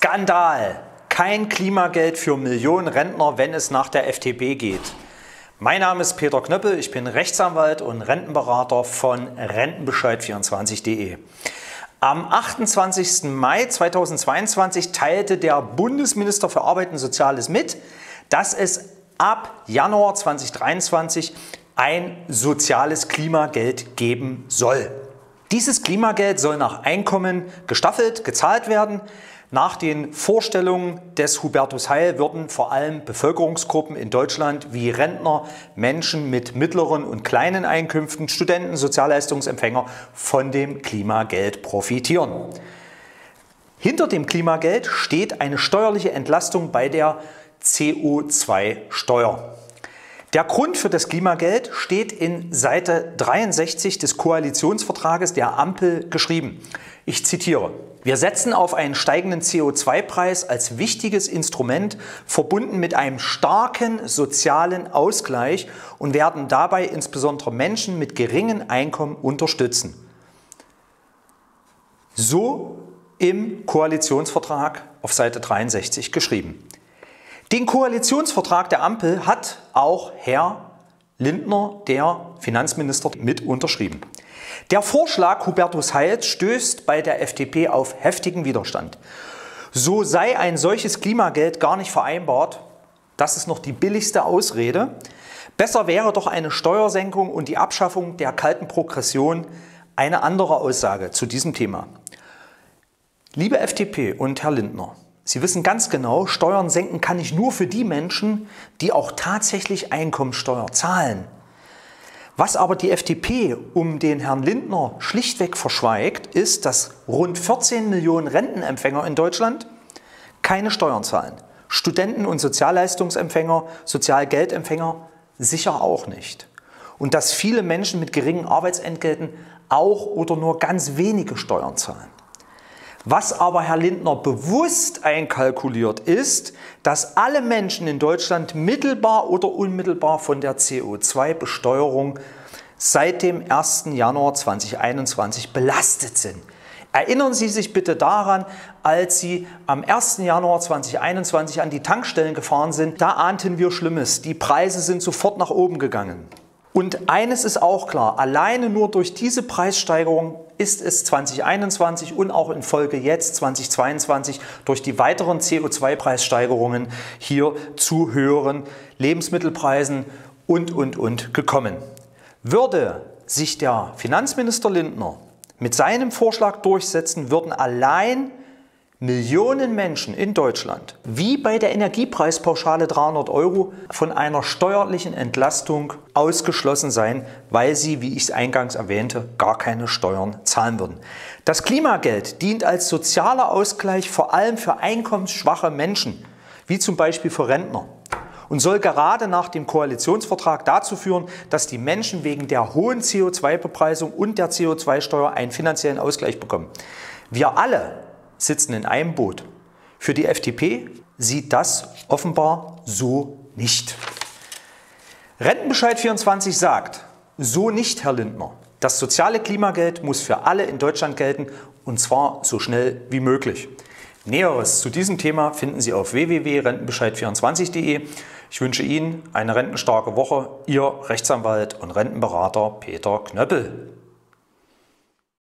Skandal! Kein Klimageld für Millionen Rentner, wenn es nach der FDP geht. Mein Name ist Peter Knöppel, ich bin Rechtsanwalt und Rentenberater von Rentenbescheid24.de. Am 28. Mai 2022 teilte der Bundesminister für Arbeit und Soziales mit, dass es ab Januar 2023 ein soziales Klimageld geben soll. Dieses Klimageld soll nach Einkommen gestaffelt, gezahlt werden. Nach den Vorstellungen des Hubertus Heil würden vor allem Bevölkerungsgruppen in Deutschland wie Rentner, Menschen mit mittleren und kleinen Einkünften, Studenten, Sozialleistungsempfänger von dem Klimageld profitieren. Hinter dem Klimageld steht eine steuerliche Entlastung bei der CO2-Steuer. Der Grund für das Klimageld steht in Seite 63 des Koalitionsvertrages der Ampel geschrieben. Ich zitiere. Wir setzen auf einen steigenden CO2-Preis als wichtiges Instrument, verbunden mit einem starken sozialen Ausgleich und werden dabei insbesondere Menschen mit geringen Einkommen unterstützen. So im Koalitionsvertrag auf Seite 63 geschrieben. Den Koalitionsvertrag der Ampel hat auch Herr Lindner, der Finanzminister, mit unterschrieben. Der Vorschlag Hubertus Heils stößt bei der FDP auf heftigen Widerstand. So sei ein solches Klimageld gar nicht vereinbart. Das ist noch die billigste Ausrede. Besser wäre doch eine Steuersenkung und die Abschaffung der kalten Progression eine andere Aussage zu diesem Thema. Liebe FDP und Herr Lindner, Sie wissen ganz genau, Steuern senken kann ich nur für die Menschen, die auch tatsächlich Einkommensteuer zahlen. Was aber die FDP um den Herrn Lindner schlichtweg verschweigt, ist, dass rund 14 Millionen Rentenempfänger in Deutschland keine Steuern zahlen. Studenten und Sozialleistungsempfänger, Sozialgeldempfänger sicher auch nicht. Und dass viele Menschen mit geringen Arbeitsentgelten auch oder nur ganz wenige Steuern zahlen. Was aber Herr Lindner bewusst einkalkuliert ist, dass alle Menschen in Deutschland mittelbar oder unmittelbar von der CO2-Besteuerung seit dem 1. Januar 2021 belastet sind. Erinnern Sie sich bitte daran, als Sie am 1. Januar 2021 an die Tankstellen gefahren sind, da ahnten wir Schlimmes. Die Preise sind sofort nach oben gegangen. Und eines ist auch klar, alleine nur durch diese Preissteigerung ist es 2021 und auch in Folge jetzt 2022 durch die weiteren CO2-Preissteigerungen hier zu höheren Lebensmittelpreisen und, und, und gekommen. Würde sich der Finanzminister Lindner mit seinem Vorschlag durchsetzen, würden allein Millionen Menschen in Deutschland, wie bei der Energiepreispauschale 300 Euro, von einer steuerlichen Entlastung ausgeschlossen sein, weil sie, wie ich es eingangs erwähnte, gar keine Steuern zahlen würden. Das Klimageld dient als sozialer Ausgleich vor allem für einkommensschwache Menschen, wie zum Beispiel für Rentner und soll gerade nach dem Koalitionsvertrag dazu führen, dass die Menschen wegen der hohen CO2-Bepreisung und der CO2-Steuer einen finanziellen Ausgleich bekommen. Wir alle sitzen in einem Boot. Für die FDP sieht das offenbar so nicht. Rentenbescheid 24 sagt, so nicht, Herr Lindner. Das soziale Klimageld muss für alle in Deutschland gelten und zwar so schnell wie möglich. Näheres zu diesem Thema finden Sie auf www.rentenbescheid24.de. Ich wünsche Ihnen eine rentenstarke Woche. Ihr Rechtsanwalt und Rentenberater Peter Knöppel.